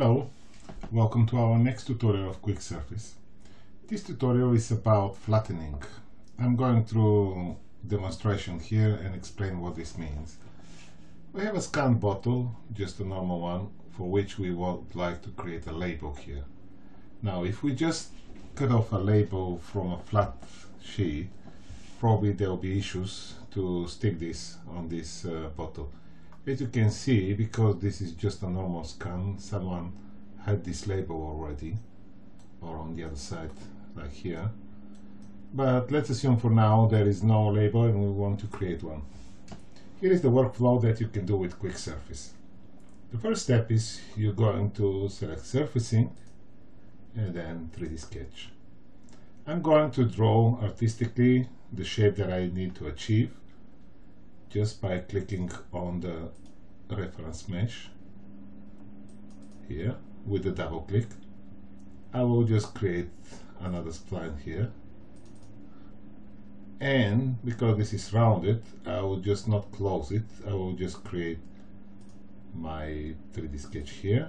Hello, welcome to our next tutorial of Quick Surface. This tutorial is about flattening. I'm going through demonstration here and explain what this means. We have a scan bottle, just a normal one, for which we would like to create a label here. Now if we just cut off a label from a flat sheet, probably there will be issues to stick this on this uh, bottle. As you can see, because this is just a normal scan, someone had this label already, or on the other side, like here. But let's assume for now there is no label and we want to create one. Here is the workflow that you can do with Quick Surface. The first step is you're going to select surfacing and then 3D sketch. I'm going to draw artistically the shape that I need to achieve just by clicking on the reference mesh here with a double click. I will just create another spline here. And because this is rounded I will just not close it. I will just create my 3D sketch here.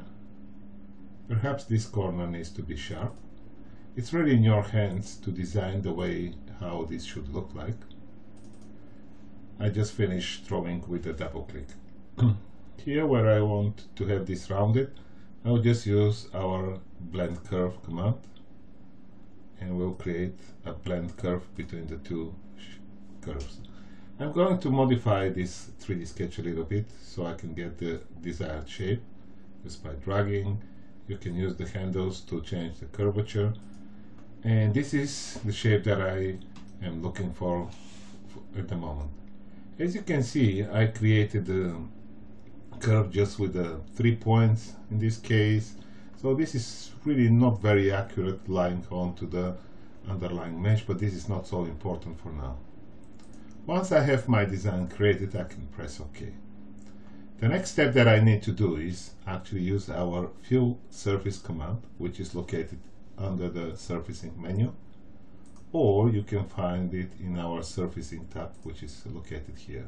Perhaps this corner needs to be sharp. It's really in your hands to design the way how this should look like. I just finished drawing with a double click. Here where I want to have this rounded, I'll just use our blend curve command and we'll create a blend curve between the two curves. I'm going to modify this 3D sketch a little bit so I can get the desired shape just by dragging. You can use the handles to change the curvature and this is the shape that I am looking for at the moment. As you can see, I created a curve just with the three points in this case. So this is really not very accurate lying onto the underlying mesh, but this is not so important for now. Once I have my design created, I can press OK. The next step that I need to do is actually use our Fill Surface command, which is located under the Surfacing menu or you can find it in our surfacing tab which is located here.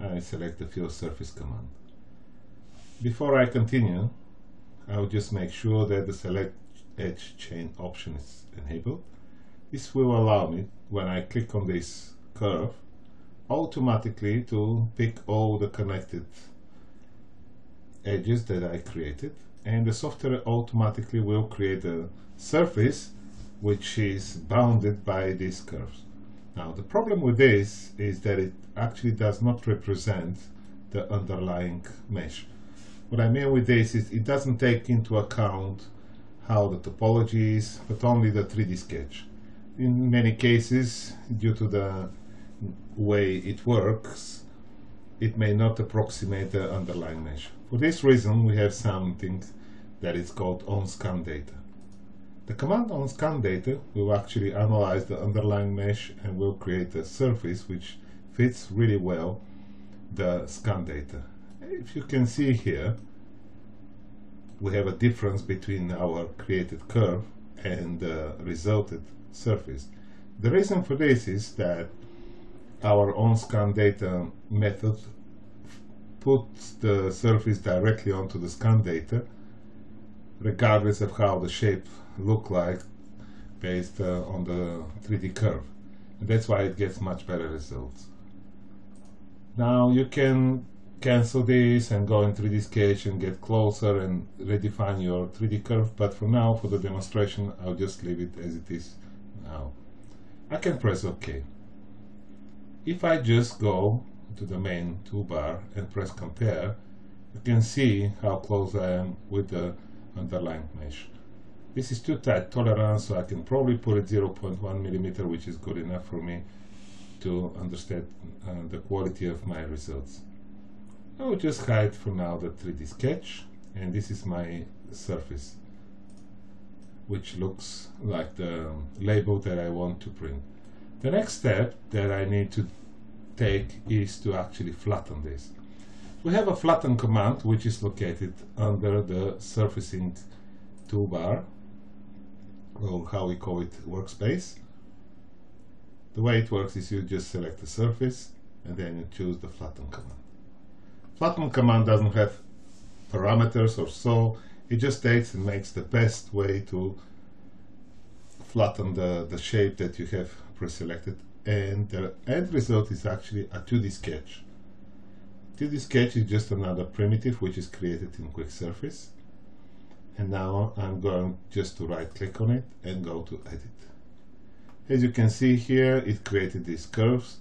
I select the fill surface command. Before I continue, I'll just make sure that the select edge chain option is enabled. This will allow me, when I click on this curve, automatically to pick all the connected edges that I created and the software automatically will create a surface which is bounded by these curves. Now the problem with this is that it actually does not represent the underlying mesh. What I mean with this is it doesn't take into account how the topology is, but only the 3D sketch. In many cases, due to the way it works, it may not approximate the underlying mesh. For this reason, we have something that is called on-scan data. The command on scan data will actually analyze the underlying mesh and will create a surface which fits really well the scan data. If you can see here, we have a difference between our created curve and the resulted surface. The reason for this is that our on-scan data method puts the surface directly onto the scan data regardless of how the shape look like based uh, on the 3D curve. And that's why it gets much better results. Now you can cancel this and go in 3D Sketch and get closer and redefine your 3D curve, but for now, for the demonstration, I'll just leave it as it is now. I can press OK. If I just go to the main toolbar and press compare, you can see how close I am with the underlying mesh. This is too tight tolerance, so I can probably put it 0.1 millimeter, which is good enough for me to understand uh, the quality of my results. I will just hide for now the 3D sketch, and this is my surface, which looks like the label that I want to print. The next step that I need to take is to actually flatten this. We have a flatten command which is located under the surfacing toolbar or how we call it workspace. The way it works is you just select the surface and then you choose the flatten command. Flatten command doesn't have parameters or so. It just takes and makes the best way to flatten the, the shape that you have pre-selected and the end result is actually a 2D sketch. 2D sketch is just another primitive which is created in Quick Surface and now I'm going just to right click on it and go to edit. As you can see here it created these curves.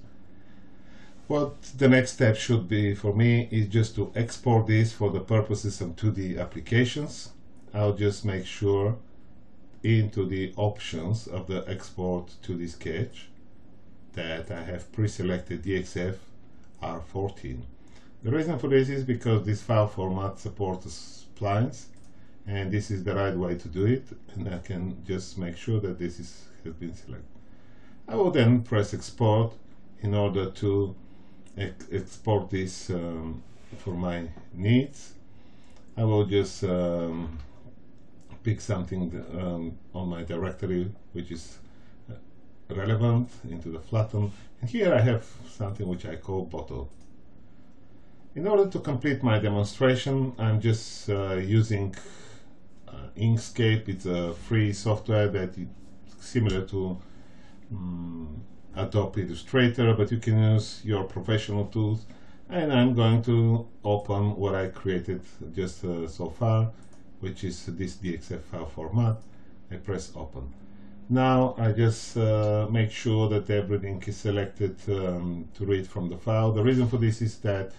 What the next step should be for me is just to export this for the purposes of 2D applications. I'll just make sure into the options of the export to the sketch that I have pre-selected DXF R14. The reason for this is because this file format supports splines and this is the right way to do it and I can just make sure that this is, has been selected. I will then press export in order to ex export this um, for my needs. I will just um, pick something um, on my directory which is uh, relevant into the flatten and here I have something which I call bottle. In order to complete my demonstration I'm just uh, using Inkscape, it's a free software that is similar to um, Adobe Illustrator, but you can use your professional tools. And I'm going to open what I created just uh, so far, which is this DXF file format. I press open. Now I just uh, make sure that everything is selected um, to read from the file. The reason for this is that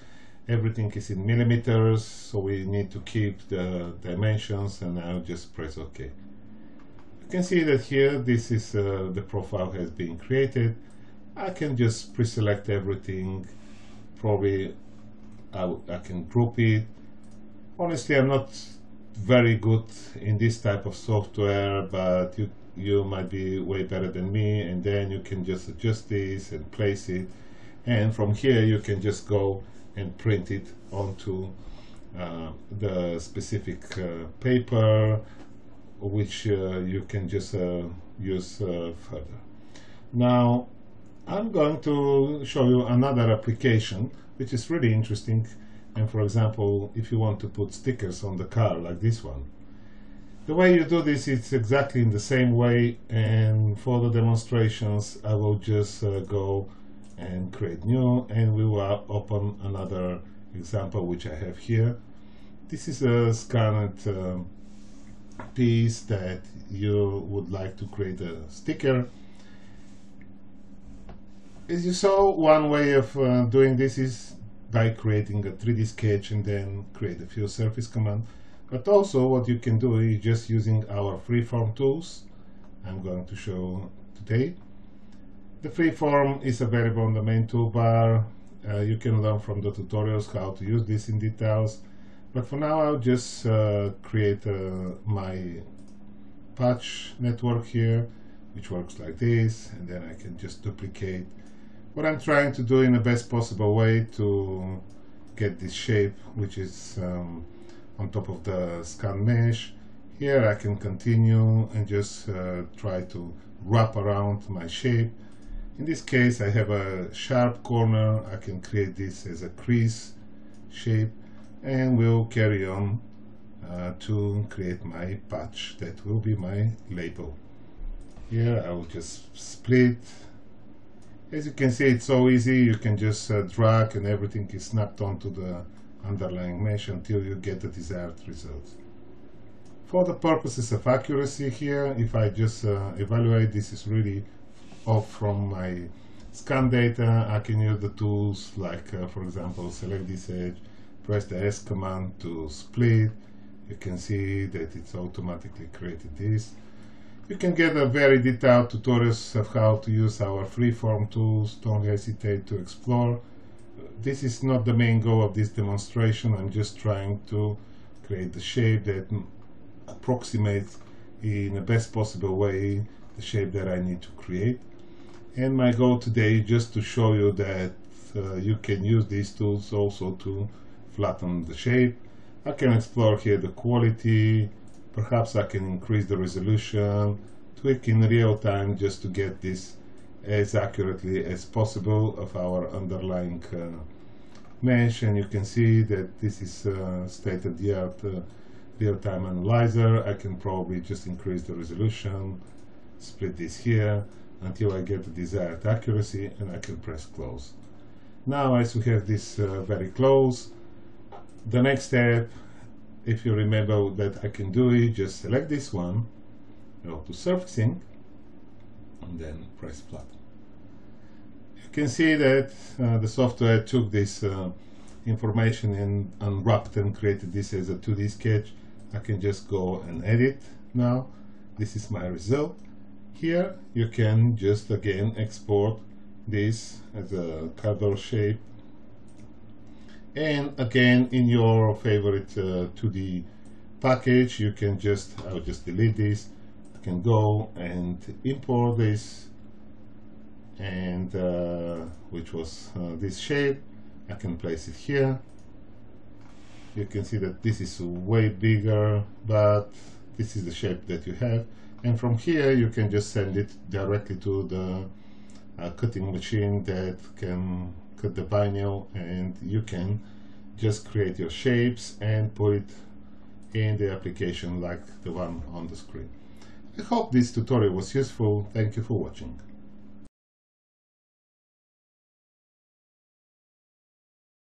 everything is in millimeters so we need to keep the dimensions and I'll just press OK. You can see that here this is uh, the profile has been created. I can just pre-select everything. Probably I, I can group it. Honestly I'm not very good in this type of software but you you might be way better than me and then you can just adjust this and place it and from here you can just go and print it onto uh, the specific uh, paper which uh, you can just uh, use uh, further. Now I'm going to show you another application which is really interesting. And for example if you want to put stickers on the car like this one. The way you do this is exactly in the same way. And for the demonstrations I will just uh, go and create new and we will open another example which I have here. This is a scanned um, piece that you would like to create a sticker. As you saw one way of uh, doing this is by creating a 3d sketch and then create a fill surface command. But also what you can do is just using our freeform tools I'm going to show today the freeform is available on the main toolbar. Uh, you can learn from the tutorials how to use this in details. But for now, I'll just uh, create uh, my patch network here, which works like this, and then I can just duplicate what I'm trying to do in the best possible way to get this shape, which is um, on top of the scan mesh. Here I can continue and just uh, try to wrap around my shape in this case I have a sharp corner. I can create this as a crease shape and we'll carry on uh, to create my patch. That will be my label. Here I will just split. As you can see it's so easy. You can just uh, drag and everything is snapped onto the underlying mesh until you get the desired results. For the purposes of accuracy here if I just uh, evaluate this is really off from my scan data, I can use the tools like, uh, for example, select this edge, press the S command to split. You can see that it's automatically created this. You can get a very detailed tutorials of how to use our freeform tools. Don't hesitate to explore. This is not the main goal of this demonstration. I'm just trying to create the shape that approximates in the best possible way the shape that I need to create and my goal today is just to show you that uh, you can use these tools also to flatten the shape. I can explore here the quality. Perhaps I can increase the resolution tweak in real time just to get this as accurately as possible of our underlying uh, mesh. And you can see that this is uh, state-of-the-art uh, real-time analyzer. I can probably just increase the resolution split this here until I get the desired accuracy and I can press close. Now as we have this uh, very close. The next step if you remember that I can do it just select this one go to surfacing and then press plot you can see that uh, the software took this uh, information and unwrapped and created this as a 2D sketch. I can just go and edit now. This is my result here you can just again export this as a cardboard shape. And again in your favorite uh, 2D package you can just I'll just delete this. I can go and import this. And uh, which was uh, this shape. I can place it here. You can see that this is way bigger but this is the shape that you have and from here you can just send it directly to the uh, cutting machine that can cut the vinyl and you can just create your shapes and put it in the application like the one on the screen. I hope this tutorial was useful. Thank you for watching.